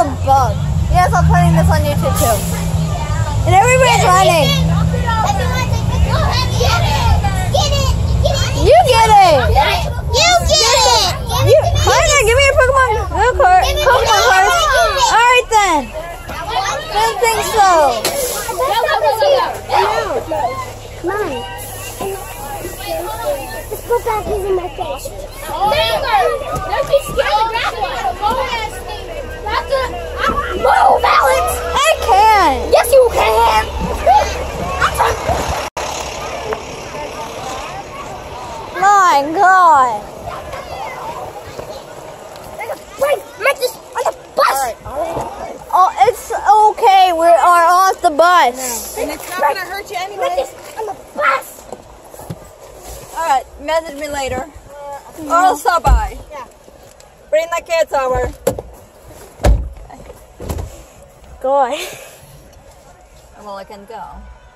a bug. Yes, I'm putting this on YouTube too. And everybody's running. You get it. You get it! You, Hunter, give me your Pokemon uh, Go card. Me Pokemon cards. All right then. Didn't think so. Come on. Let's put back these in my face. Don't be scared to grab one. That's a. Move, Alex! I can. Yes, you can! My God. Wait, Mantis on the bus! Oh, it's okay. We are off the bus. And it's not gonna hurt you anyway. Mantis on the bus! Alright, message me later. Or I'll stop by. Yeah. Bring the kids over. God. Well, I can go.